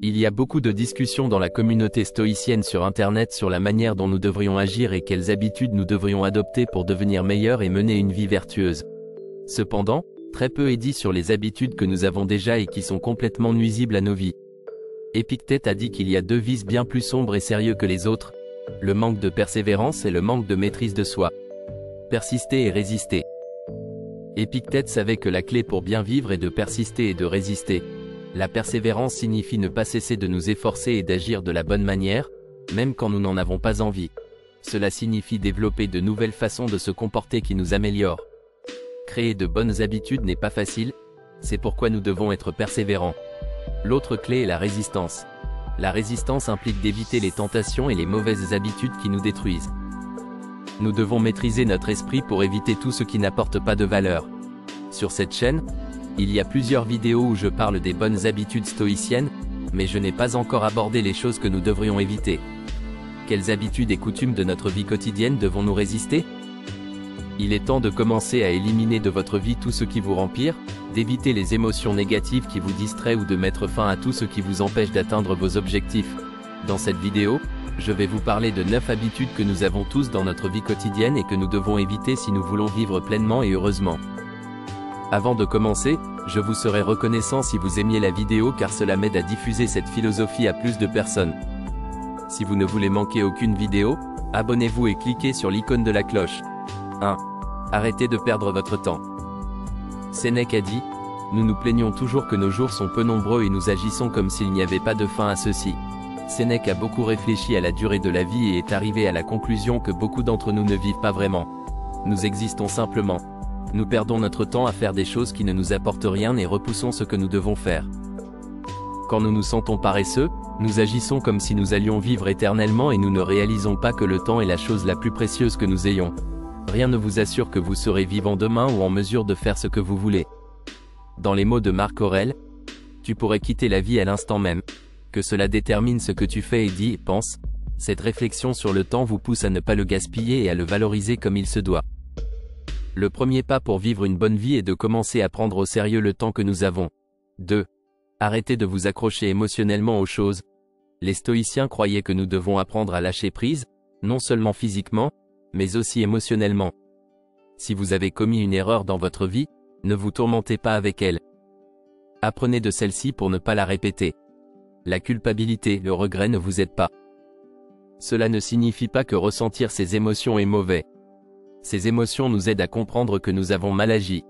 Il y a beaucoup de discussions dans la communauté stoïcienne sur Internet sur la manière dont nous devrions agir et quelles habitudes nous devrions adopter pour devenir meilleurs et mener une vie vertueuse. Cependant, très peu est dit sur les habitudes que nous avons déjà et qui sont complètement nuisibles à nos vies. Épictète a dit qu'il y a deux vices bien plus sombres et sérieux que les autres, le manque de persévérance et le manque de maîtrise de soi. Persister et résister. Épictète savait que la clé pour bien vivre est de persister et de résister. La persévérance signifie ne pas cesser de nous efforcer et d'agir de la bonne manière, même quand nous n'en avons pas envie. Cela signifie développer de nouvelles façons de se comporter qui nous améliorent. Créer de bonnes habitudes n'est pas facile, c'est pourquoi nous devons être persévérants. L'autre clé est la résistance. La résistance implique d'éviter les tentations et les mauvaises habitudes qui nous détruisent. Nous devons maîtriser notre esprit pour éviter tout ce qui n'apporte pas de valeur. Sur cette chaîne, il y a plusieurs vidéos où je parle des bonnes habitudes stoïciennes, mais je n'ai pas encore abordé les choses que nous devrions éviter. Quelles habitudes et coutumes de notre vie quotidienne devons-nous résister? Il est temps de commencer à éliminer de votre vie tout ce qui vous rempire, d'éviter les émotions négatives qui vous distraient ou de mettre fin à tout ce qui vous empêche d'atteindre vos objectifs. Dans cette vidéo, je vais vous parler de 9 habitudes que nous avons tous dans notre vie quotidienne et que nous devons éviter si nous voulons vivre pleinement et heureusement. Avant de commencer, je vous serai reconnaissant si vous aimiez la vidéo car cela m'aide à diffuser cette philosophie à plus de personnes. Si vous ne voulez manquer aucune vidéo, abonnez-vous et cliquez sur l'icône de la cloche. 1. Arrêtez de perdre votre temps. Sénèque a dit, Nous nous plaignons toujours que nos jours sont peu nombreux et nous agissons comme s'il n'y avait pas de fin à ceci. Sénèque a beaucoup réfléchi à la durée de la vie et est arrivé à la conclusion que beaucoup d'entre nous ne vivent pas vraiment. Nous existons simplement. Nous perdons notre temps à faire des choses qui ne nous apportent rien et repoussons ce que nous devons faire. Quand nous nous sentons paresseux, nous agissons comme si nous allions vivre éternellement et nous ne réalisons pas que le temps est la chose la plus précieuse que nous ayons. Rien ne vous assure que vous serez vivant demain ou en mesure de faire ce que vous voulez. Dans les mots de Marc Aurel, tu pourrais quitter la vie à l'instant même. Que cela détermine ce que tu fais et dis et penses, cette réflexion sur le temps vous pousse à ne pas le gaspiller et à le valoriser comme il se doit. Le premier pas pour vivre une bonne vie est de commencer à prendre au sérieux le temps que nous avons. 2. Arrêtez de vous accrocher émotionnellement aux choses. Les stoïciens croyaient que nous devons apprendre à lâcher prise, non seulement physiquement, mais aussi émotionnellement. Si vous avez commis une erreur dans votre vie, ne vous tourmentez pas avec elle. Apprenez de celle-ci pour ne pas la répéter. La culpabilité, le regret ne vous aide pas. Cela ne signifie pas que ressentir ces émotions est mauvais. Ces émotions nous aident à comprendre que nous avons mal agi.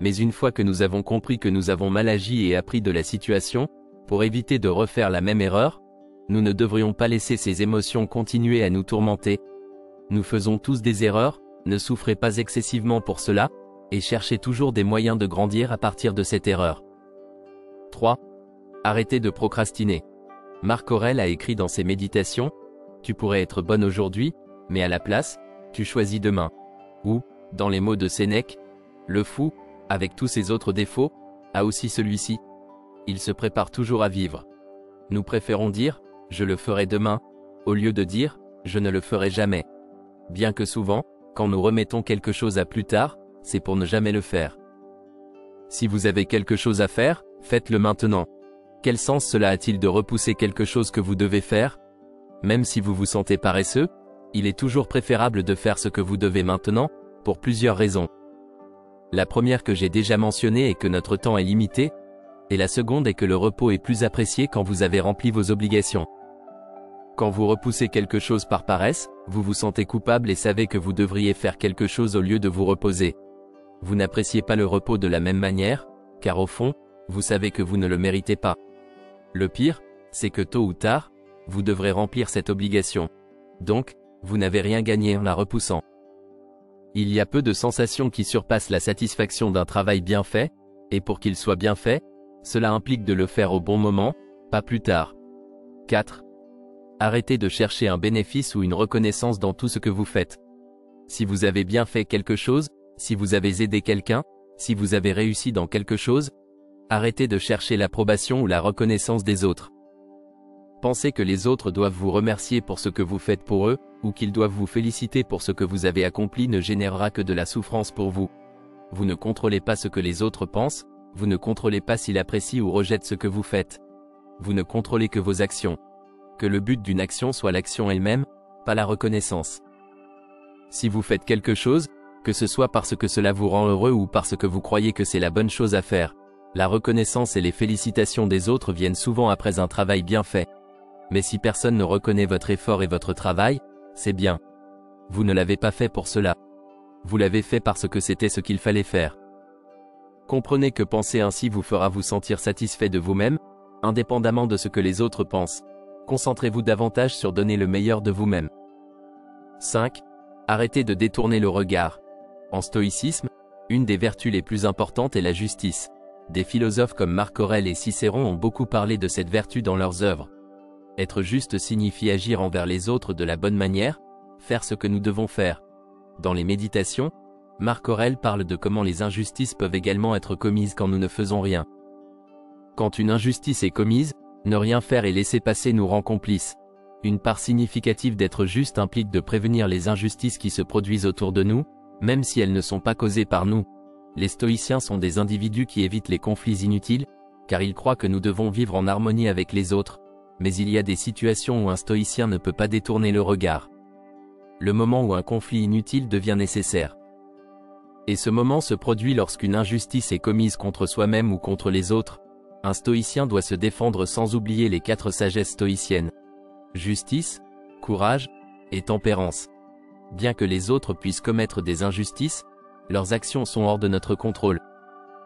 Mais une fois que nous avons compris que nous avons mal agi et appris de la situation, pour éviter de refaire la même erreur, nous ne devrions pas laisser ces émotions continuer à nous tourmenter. Nous faisons tous des erreurs, ne souffrez pas excessivement pour cela, et cherchez toujours des moyens de grandir à partir de cette erreur. 3. Arrêtez de procrastiner. Marc Aurel a écrit dans ses méditations, Tu pourrais être bonne aujourd'hui, mais à la place, tu choisis demain. Ou, dans les mots de Sénèque, le fou, avec tous ses autres défauts, a aussi celui-ci. Il se prépare toujours à vivre. Nous préférons dire, je le ferai demain, au lieu de dire, je ne le ferai jamais. Bien que souvent, quand nous remettons quelque chose à plus tard, c'est pour ne jamais le faire. Si vous avez quelque chose à faire, faites-le maintenant. Quel sens cela a-t-il de repousser quelque chose que vous devez faire? Même si vous vous sentez paresseux, il est toujours préférable de faire ce que vous devez maintenant, pour plusieurs raisons. La première que j'ai déjà mentionnée est que notre temps est limité, et la seconde est que le repos est plus apprécié quand vous avez rempli vos obligations. Quand vous repoussez quelque chose par paresse, vous vous sentez coupable et savez que vous devriez faire quelque chose au lieu de vous reposer. Vous n'appréciez pas le repos de la même manière, car au fond, vous savez que vous ne le méritez pas. Le pire, c'est que tôt ou tard, vous devrez remplir cette obligation. Donc, vous n'avez rien gagné en la repoussant. Il y a peu de sensations qui surpassent la satisfaction d'un travail bien fait, et pour qu'il soit bien fait, cela implique de le faire au bon moment, pas plus tard. 4. Arrêtez de chercher un bénéfice ou une reconnaissance dans tout ce que vous faites. Si vous avez bien fait quelque chose, si vous avez aidé quelqu'un, si vous avez réussi dans quelque chose, arrêtez de chercher l'approbation ou la reconnaissance des autres. Pensez que les autres doivent vous remercier pour ce que vous faites pour eux, ou qu'ils doivent vous féliciter pour ce que vous avez accompli ne générera que de la souffrance pour vous. Vous ne contrôlez pas ce que les autres pensent, vous ne contrôlez pas s'ils apprécient ou rejettent ce que vous faites. vous ne contrôlez que vos actions. Que le but d'une action soit l'action elle-même, pas la reconnaissance. Si vous faites quelque chose, que ce soit parce que cela vous rend heureux ou parce que vous croyez que c'est la bonne chose à faire, la reconnaissance et les félicitations des autres viennent souvent après un travail bien fait. Mais si personne ne reconnaît votre effort et votre travail, c'est bien. Vous ne l'avez pas fait pour cela. Vous l'avez fait parce que c'était ce qu'il fallait faire. Comprenez que penser ainsi vous fera vous sentir satisfait de vous-même, indépendamment de ce que les autres pensent. Concentrez-vous davantage sur donner le meilleur de vous-même. 5. Arrêtez de détourner le regard. En stoïcisme, une des vertus les plus importantes est la justice. Des philosophes comme Marc Aurèle et Cicéron ont beaucoup parlé de cette vertu dans leurs œuvres. Être juste signifie agir envers les autres de la bonne manière, faire ce que nous devons faire. Dans les méditations, Marc Aurèle parle de comment les injustices peuvent également être commises quand nous ne faisons rien. Quand une injustice est commise, ne rien faire et laisser passer nous rend complices. Une part significative d'être juste implique de prévenir les injustices qui se produisent autour de nous, même si elles ne sont pas causées par nous. Les stoïciens sont des individus qui évitent les conflits inutiles, car ils croient que nous devons vivre en harmonie avec les autres, mais il y a des situations où un stoïcien ne peut pas détourner le regard. Le moment où un conflit inutile devient nécessaire. Et ce moment se produit lorsqu'une injustice est commise contre soi-même ou contre les autres. Un stoïcien doit se défendre sans oublier les quatre sagesses stoïciennes. Justice, courage et tempérance. Bien que les autres puissent commettre des injustices, leurs actions sont hors de notre contrôle.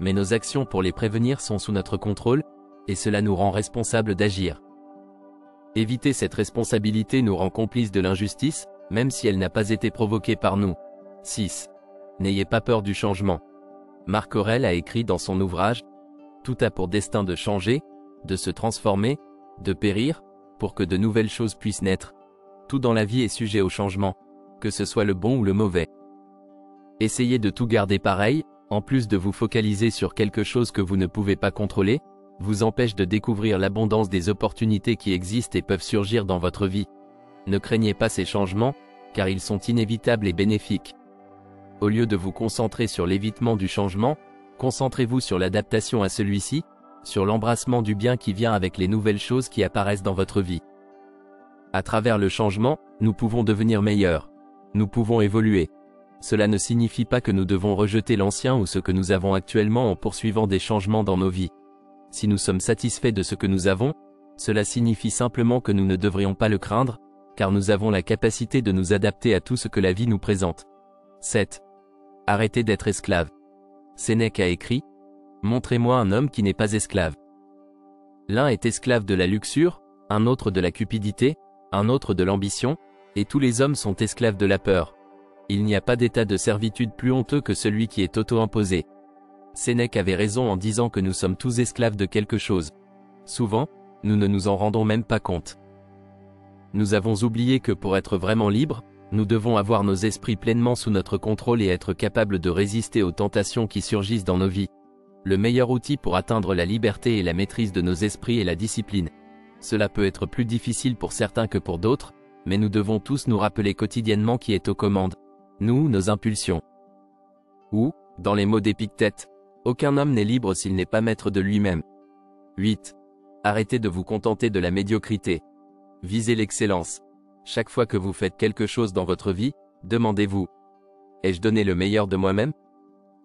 Mais nos actions pour les prévenir sont sous notre contrôle, et cela nous rend responsables d'agir. Éviter cette responsabilité nous rend complices de l'injustice, même si elle n'a pas été provoquée par nous. 6. N'ayez pas peur du changement. Marc Aurel a écrit dans son ouvrage Tout a pour destin de changer, de se transformer, de périr, pour que de nouvelles choses puissent naître. Tout dans la vie est sujet au changement, que ce soit le bon ou le mauvais. Essayez de tout garder pareil, en plus de vous focaliser sur quelque chose que vous ne pouvez pas contrôler, vous empêche de découvrir l'abondance des opportunités qui existent et peuvent surgir dans votre vie. Ne craignez pas ces changements, car ils sont inévitables et bénéfiques. Au lieu de vous concentrer sur l'évitement du changement, concentrez-vous sur l'adaptation à celui-ci, sur l'embrassement du bien qui vient avec les nouvelles choses qui apparaissent dans votre vie. À travers le changement, nous pouvons devenir meilleurs. Nous pouvons évoluer. Cela ne signifie pas que nous devons rejeter l'ancien ou ce que nous avons actuellement en poursuivant des changements dans nos vies. Si nous sommes satisfaits de ce que nous avons, cela signifie simplement que nous ne devrions pas le craindre, car nous avons la capacité de nous adapter à tout ce que la vie nous présente. 7. Arrêtez d'être esclave. Sénèque a écrit Montrez-moi un homme qui n'est pas esclave. L'un est esclave de la luxure, un autre de la cupidité, un autre de l'ambition, et tous les hommes sont esclaves de la peur. Il n'y a pas d'état de servitude plus honteux que celui qui est auto-imposé. Sénèque avait raison en disant que nous sommes tous esclaves de quelque chose. Souvent, nous ne nous en rendons même pas compte. Nous avons oublié que pour être vraiment libres, nous devons avoir nos esprits pleinement sous notre contrôle et être capables de résister aux tentations qui surgissent dans nos vies. Le meilleur outil pour atteindre la liberté et la maîtrise de nos esprits est la discipline. Cela peut être plus difficile pour certains que pour d'autres, mais nous devons tous nous rappeler quotidiennement qui est aux commandes. Nous, nos impulsions. Ou, dans les mots d'Épictète, aucun homme n'est libre s'il n'est pas maître de lui-même. 8. Arrêtez de vous contenter de la médiocrité. Visez l'excellence. Chaque fois que vous faites quelque chose dans votre vie, demandez-vous, ai-je donné le meilleur de moi-même?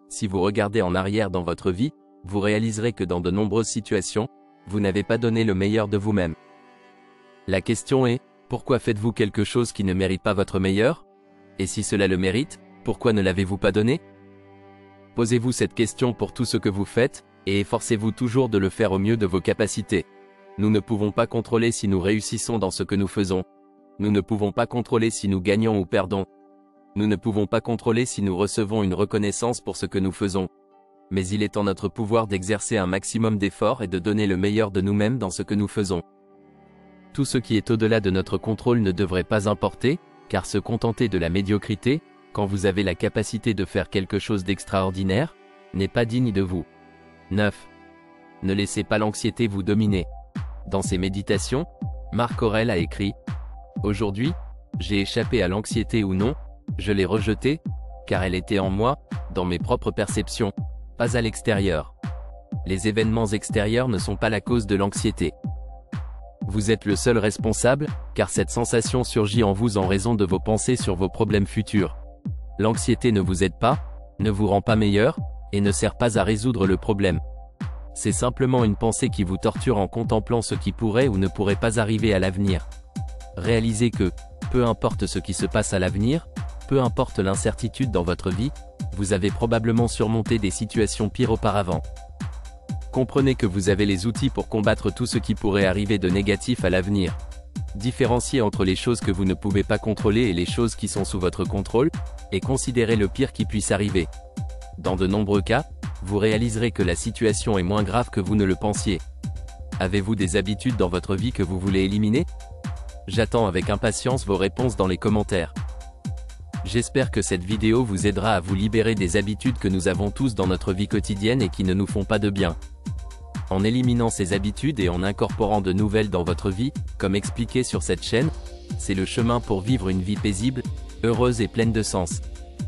Si vous regardez en arrière dans votre vie, vous réaliserez que dans de nombreuses situations, vous n'avez pas donné le meilleur de vous-même. La question est, pourquoi faites-vous quelque chose qui ne mérite pas votre meilleur? Et si cela le mérite, pourquoi ne l'avez-vous pas donné? Posez-vous cette question pour tout ce que vous faites, et efforcez-vous toujours de le faire au mieux de vos capacités. Nous ne pouvons pas contrôler si nous réussissons dans ce que nous faisons, nous ne pouvons pas contrôler si nous gagnons ou perdons. Nous ne pouvons pas contrôler si nous recevons une reconnaissance pour ce que nous faisons. Mais il est en notre pouvoir d'exercer un maximum d'efforts et de donner le meilleur de nous-mêmes dans ce que nous faisons. Tout ce qui est au-delà de notre contrôle ne devrait pas importer, car se contenter de la médiocrité, quand vous avez la capacité de faire quelque chose d'extraordinaire, n'est pas digne de vous. 9. Ne laissez pas l'anxiété vous dominer. Dans ses méditations, Marc Aurel a écrit Aujourd'hui, j'ai échappé à l'anxiété ou non, je l'ai rejetée, car elle était en moi, dans mes propres perceptions, pas à l'extérieur. Les événements extérieurs ne sont pas la cause de l'anxiété. Vous êtes le seul responsable, car cette sensation surgit en vous en raison de vos pensées sur vos problèmes futurs. L'anxiété ne vous aide pas, ne vous rend pas meilleur, et ne sert pas à résoudre le problème. C'est simplement une pensée qui vous torture en contemplant ce qui pourrait ou ne pourrait pas arriver à l'avenir. Réalisez que, peu importe ce qui se passe à l'avenir, peu importe l'incertitude dans votre vie, vous avez probablement surmonté des situations pires auparavant. Comprenez que vous avez les outils pour combattre tout ce qui pourrait arriver de négatif à l'avenir. Différenciez entre les choses que vous ne pouvez pas contrôler et les choses qui sont sous votre contrôle, et considérez le pire qui puisse arriver. Dans de nombreux cas, vous réaliserez que la situation est moins grave que vous ne le pensiez. Avez-vous des habitudes dans votre vie que vous voulez éliminer? J'attends avec impatience vos réponses dans les commentaires. J'espère que cette vidéo vous aidera à vous libérer des habitudes que nous avons tous dans notre vie quotidienne et qui ne nous font pas de bien. En éliminant ces habitudes et en incorporant de nouvelles dans votre vie, comme expliqué sur cette chaîne, c'est le chemin pour vivre une vie paisible, heureuse et pleine de sens.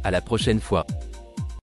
À la prochaine fois.